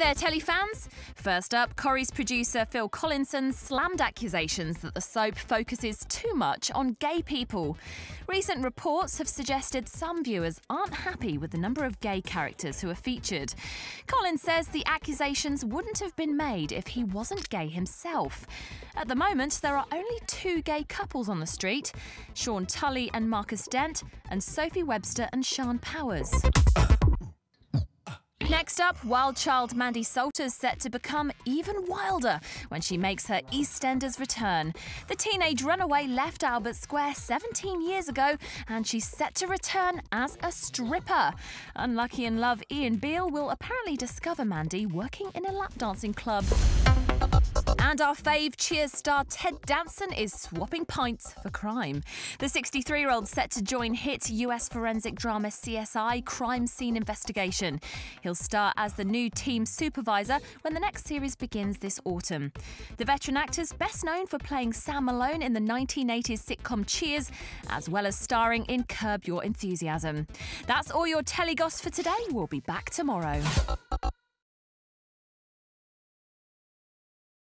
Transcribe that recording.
there, telly fans! First up, Corrie's producer Phil Collinson slammed accusations that the soap focuses too much on gay people. Recent reports have suggested some viewers aren't happy with the number of gay characters who are featured. Collinson says the accusations wouldn't have been made if he wasn't gay himself. At the moment, there are only two gay couples on the street Sean Tully and Marcus Dent, and Sophie Webster and Sian Powers. Next up, wild child Mandy Salter's set to become even wilder when she makes her EastEnders return. The teenage runaway left Albert Square 17 years ago and she's set to return as a stripper. Unlucky in love Ian Beale will apparently discover Mandy working in a lap dancing club. And our fave Cheers star Ted Danson is swapping pints for crime. The 63 year old set to join hit US forensic drama CSI Crime Scene Investigation. He'll star as the new team supervisor when the next series begins this autumn. The veteran actor's best known for playing Sam Malone in the 1980s sitcom Cheers, as well as starring in Curb Your Enthusiasm. That's all your telegoss for today. We'll be back tomorrow.